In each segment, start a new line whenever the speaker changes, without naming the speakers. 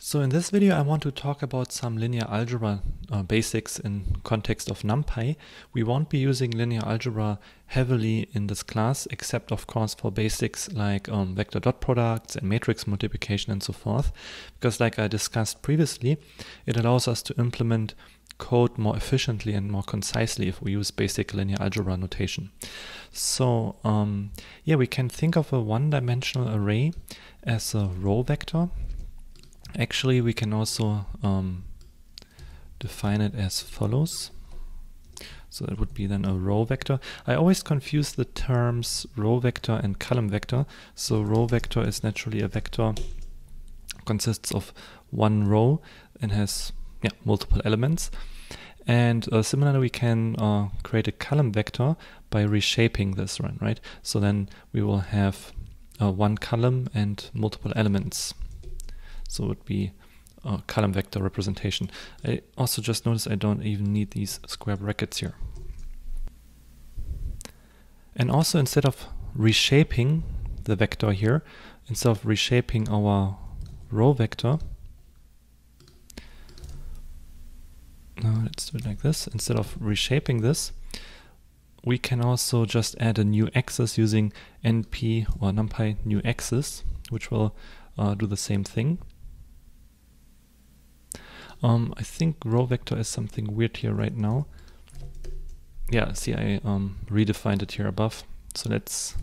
So in this video I want to talk about some linear algebra uh, basics in context of NumPy. We won't be using linear algebra heavily in this class except of course for basics like um, vector dot products and matrix multiplication and so forth because like I discussed previously it allows us to implement code more efficiently and more concisely if we use basic linear algebra notation. So um, yeah we can think of a one-dimensional array as a row vector Actually, we can also um, define it as follows. So that would be then a row vector. I always confuse the terms row vector and column vector. So row vector is naturally a vector consists of one row and has yeah, multiple elements. And uh, similarly, we can uh, create a column vector by reshaping this one, right? So then we will have uh, one column and multiple elements. So it would be a column vector representation. I also just noticed I don't even need these square brackets here. And also instead of reshaping the vector here, instead of reshaping our row vector, no, let's do it like this. Instead of reshaping this, we can also just add a new axis using np or numpy new axis, which will uh, do the same thing. Um, I think row vector is something weird here right now. Yeah, see, I um, redefined it here above. So let's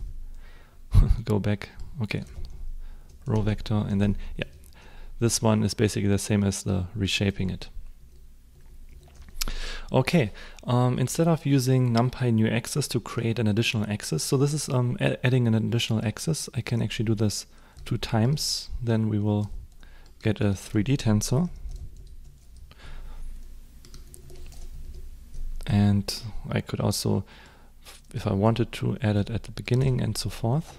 go back. Okay, row vector, and then yeah, this one is basically the same as the reshaping it. Okay, um, instead of using numpy new axis to create an additional axis, so this is um, adding an additional axis. I can actually do this two times. Then we will get a 3D tensor. And I could also if I wanted to add it at the beginning and so forth.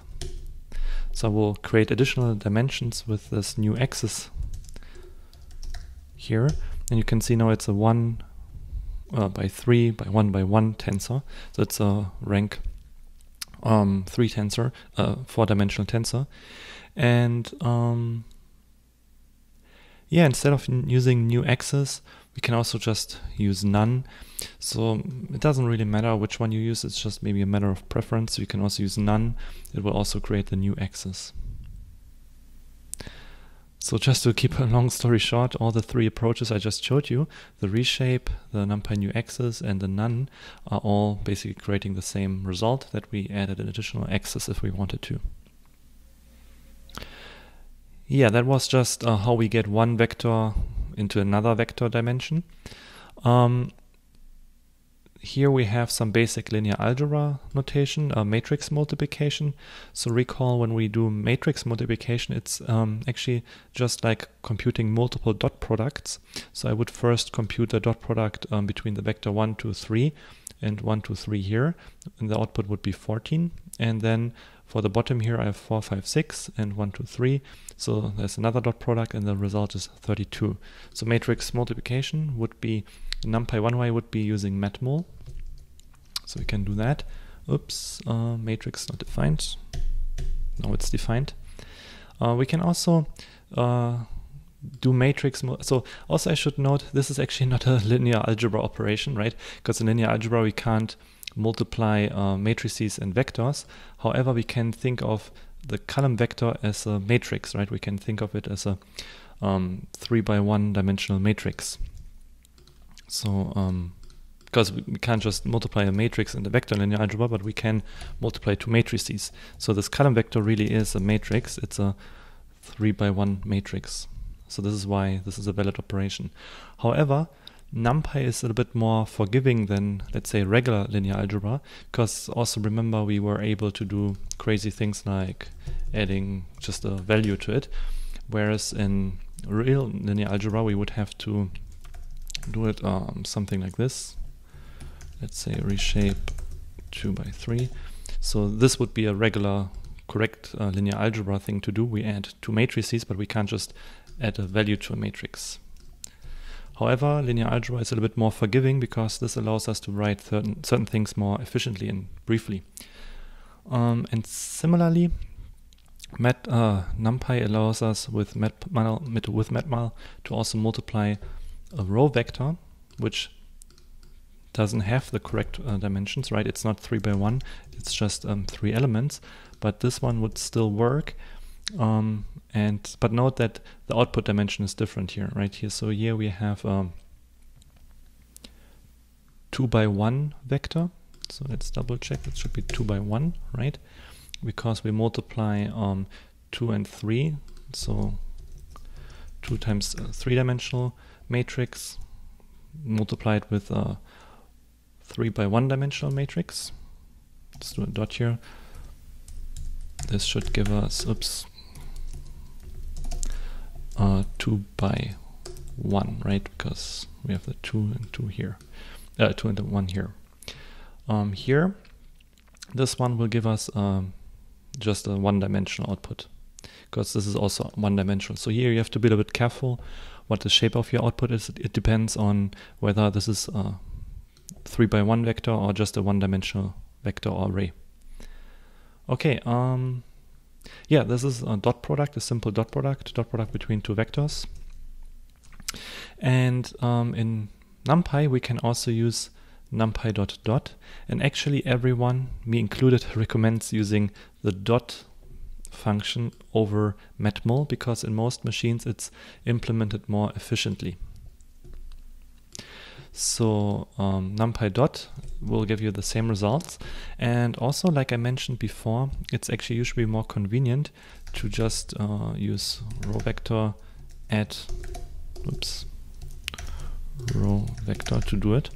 So I will create additional dimensions with this new axis here. And you can see now it's a 1 uh, by 3 by 1 by 1 tensor. So it's a rank um, 3 tensor, uh, 4 dimensional tensor. And um, yeah instead of using new axis we can also just use none. So it doesn't really matter which one you use, it's just maybe a matter of preference. You can also use none. It will also create the new axis. So just to keep a long story short, all the three approaches I just showed you, the reshape, the numpy new axis, and the none are all basically creating the same result that we added an additional axis if we wanted to. Yeah, that was just uh, how we get one vector into another vector dimension. Um, here we have some basic linear algebra notation, a matrix multiplication. So recall when we do matrix multiplication, it's um, actually just like computing multiple dot products. So I would first compute the dot product um, between the vector 1, 2, 3 and 1, 2, 3 here. And the output would be 14. And then for the bottom here, I have 4, 5, 6 and 1, 2, 3. So there's another dot product and the result is 32. So matrix multiplication would be, numpy one way would be using matmul. So we can do that. Oops, uh, matrix not defined. Now it's defined. Uh, we can also uh, do matrix. So also I should note this is actually not a linear algebra operation, right? Because in linear algebra we can't multiply uh, matrices and vectors. However, we can think of the column vector as a matrix, right? We can think of it as a um, three by one dimensional matrix. So, um, because we can't just multiply a matrix in the vector linear algebra, but we can multiply two matrices. So this column vector really is a matrix. It's a three by one matrix. So this is why this is a valid operation. However, NumPy is a little bit more forgiving than, let's say, regular linear algebra, because also remember we were able to do crazy things like adding just a value to it, whereas in real linear algebra we would have to do it um, something like this. Let's say reshape 2 by 3. So this would be a regular correct uh, linear algebra thing to do. We add two matrices, but we can't just add a value to a matrix. However, linear algebra is a little bit more forgiving because this allows us to write certain, certain things more efficiently and briefly. Um, and similarly, Met, uh, NumPy allows us with matmul, with matmul to also multiply a row vector, which doesn't have the correct uh, dimensions, right? It's not three by one, it's just um, three elements, but this one would still work. Um, and but note that the output dimension is different here, right here. So here we have um, two by one vector. So let's double check. It should be two by one, right? Because we multiply um, two and three. So two times three dimensional matrix multiplied with a three by one dimensional matrix. Let's do a dot here. This should give us, oops, uh, 2 by 1, right? Because we have the 2 and 2 here, uh, 2 and 1 here. Um, here, this one will give us um, just a one-dimensional output because this is also one-dimensional. So here you have to be a bit careful what the shape of your output is. It depends on whether this is a 3 by 1 vector or just a one-dimensional vector or array. Okay, um, yeah, this is a dot product, a simple dot product, dot product between two vectors. And um, in NumPy, we can also use numpy dot dot. And actually everyone, me included, recommends using the dot function over matmul because in most machines it's implemented more efficiently. So um, numpy dot will give you the same results. And also, like I mentioned before, it's actually usually more convenient to just uh, use row vector add, oops, row vector to do it.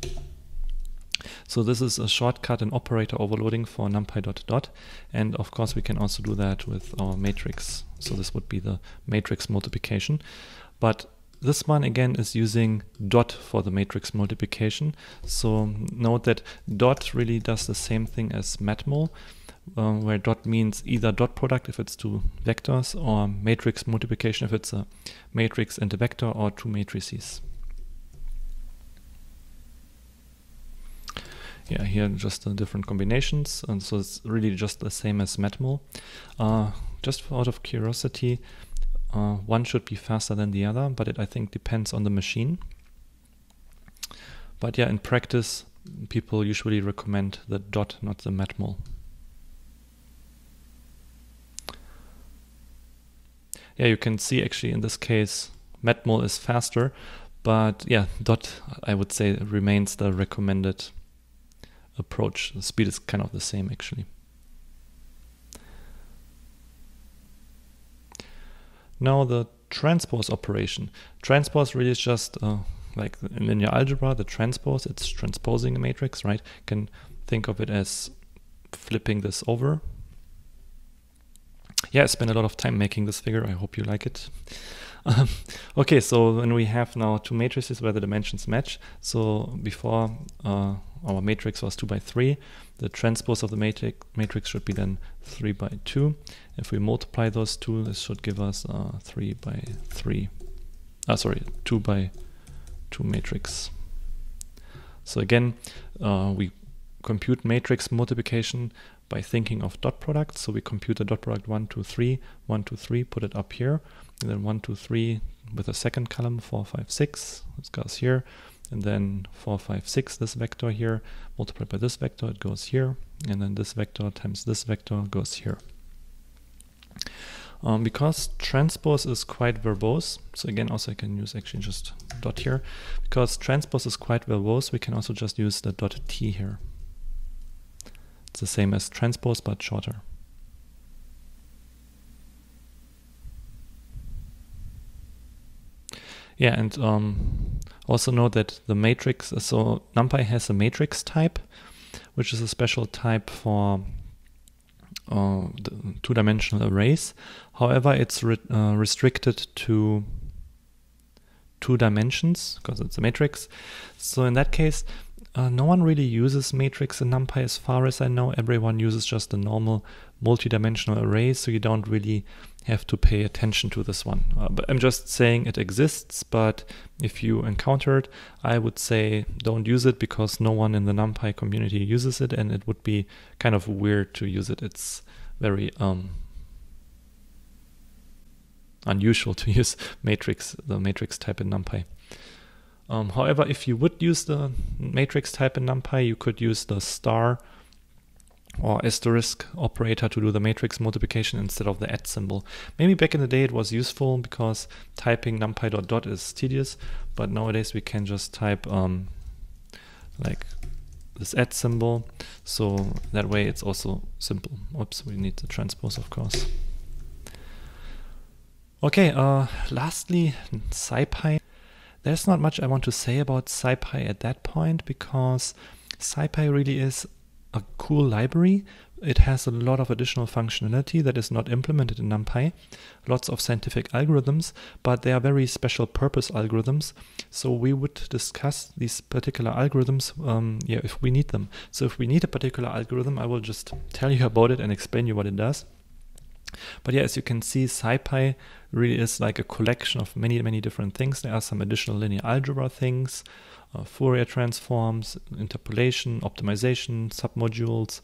So this is a shortcut and operator overloading for numpy dot dot. And of course, we can also do that with our matrix. So this would be the matrix multiplication. But this one again is using dot for the matrix multiplication. So note that dot really does the same thing as matmul, um, where dot means either dot product if it's two vectors or matrix multiplication if it's a matrix and a vector or two matrices. Yeah, here just the different combinations, and so it's really just the same as matmul. Uh, just out of curiosity, uh, one should be faster than the other, but it I think depends on the machine. But yeah, in practice, people usually recommend the dot, not the matmul. Yeah, you can see actually in this case, matmul is faster, but yeah, dot I would say remains the recommended approach. The speed is kind of the same actually. Now the transpose operation. Transpose really is just uh, like in linear algebra, the transpose, it's transposing a matrix, right? Can think of it as flipping this over. Yeah, I spent a lot of time making this figure. I hope you like it. Um, okay, so when we have now two matrices where the dimensions match, so before uh, our matrix was 2 by 3, the transpose of the matrix, matrix should be then 3 by 2. If we multiply those two, this should give us uh, 3 by 3. Ah, sorry, 2 by 2 matrix. So again, uh, we compute matrix multiplication by thinking of dot products. So we compute the dot product 1, 2, 3, 1, 2, 3, put it up here, and then 1, 2, 3 with a second column, 4, 5, 6. This goes here and then 4, 5, 6, this vector here, multiplied by this vector, it goes here, and then this vector times this vector goes here. Um, because transpose is quite verbose, so again also I can use actually just dot here, because transpose is quite verbose, we can also just use the dot t here. It's the same as transpose but shorter. Yeah, and um, also note that the matrix, so NumPy has a matrix type, which is a special type for uh, two-dimensional arrays. However, it's re uh, restricted to two dimensions because it's a matrix. So in that case, uh, no one really uses matrix in NumPy as far as I know. Everyone uses just a normal multi-dimensional array, so you don't really have to pay attention to this one. Uh, but I'm just saying it exists, but if you encounter it, I would say don't use it because no one in the NumPy community uses it and it would be kind of weird to use it. It's very um, unusual to use matrix, the matrix type in NumPy. Um, however, if you would use the matrix type in NumPy, you could use the star or asterisk operator to do the matrix multiplication instead of the at symbol. Maybe back in the day it was useful because typing numpy dot dot is tedious, but nowadays we can just type um, like this at symbol, so that way it's also simple. Oops, we need the transpose of course. Okay, uh, lastly, SciPy. There's not much I want to say about SciPy at that point because SciPy really is a cool library. It has a lot of additional functionality that is not implemented in NumPy. Lots of scientific algorithms, but they are very special purpose algorithms. So we would discuss these particular algorithms um, yeah, if we need them. So if we need a particular algorithm, I will just tell you about it and explain you what it does. But yeah, as you can see, SciPy really is like a collection of many, many different things. There are some additional linear algebra things, uh, Fourier transforms, interpolation, optimization, submodules,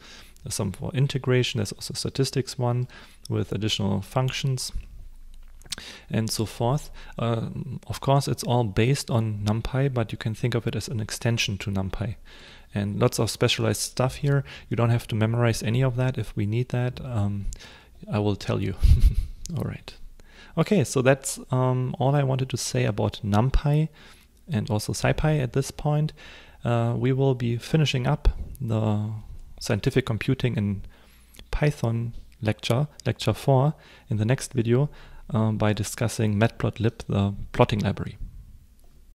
some for integration. There's also statistics one with additional functions and so forth. Uh, of course, it's all based on NumPy, but you can think of it as an extension to NumPy. And lots of specialized stuff here. You don't have to memorize any of that if we need that. Um, I will tell you. all right. Okay, so that's um, all I wanted to say about NumPy and also SciPy at this point. Uh, we will be finishing up the scientific computing in Python lecture, lecture 4, in the next video uh, by discussing matplotlib, the plotting library.